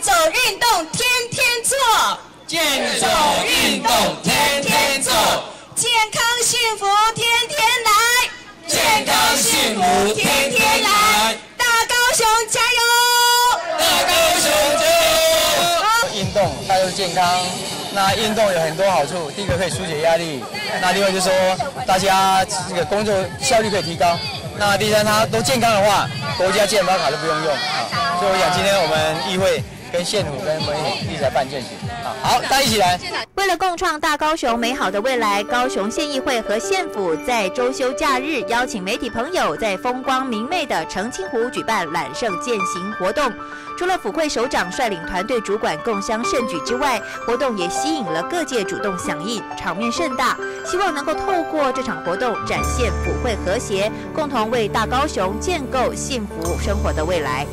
走运动天天做，健走运动天天做，健康幸福天天来，健康幸福天天来，大高雄加油！大高雄加油！运动它就是健康，那运动有很多好处，第一个可以疏解压力，那另外就是说大家这个工作效率可以提高，那第三它都健康的话，国家健保卡都不用用，所以我想今天我们议会。跟县府跟媒体一起来办践行啊！好，大家一起来。为了共创大高雄美好的未来，高雄县议会和县府在周休假日邀请媒体朋友在风光明媚的澄清湖举办揽胜践行活动。除了府会首长率领团队主管共襄盛举之外，活动也吸引了各界主动响应，场面盛大。希望能够透过这场活动展现府会和谐，共同为大高雄建构幸福生活的未来。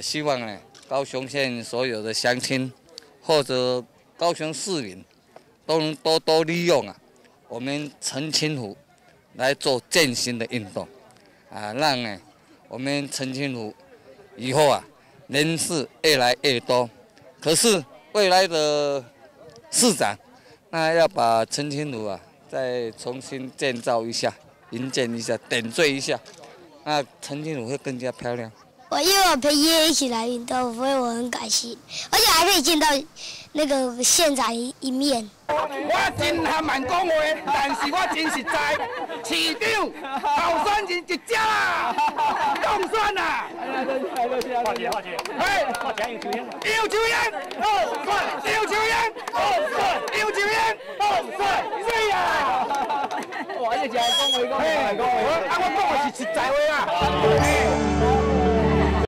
希望呢，高雄县所有的乡亲或者高雄市民，都能多多利用啊，我们澄清湖来做健行的运动，啊，让呢我们澄清湖以后啊人是越来越多。可是未来的市长，那要把澄清湖啊再重新建造一下、营建一下、点缀一下，那澄清湖会更加漂亮。我因为我陪爷爷一起来运动，所以我很感谢，而且还可以见到那个县长一一面。我真还蛮讲话，但是我真实在，市长候选人一只啦，当选啦！花钱花钱，哎，花钱有抽烟，有抽烟，哦，帅，有抽烟，哦，帅，有抽烟，哦，帅，对呀！哇，你真系讲话讲，讲话，啊，我讲的是实在话啊！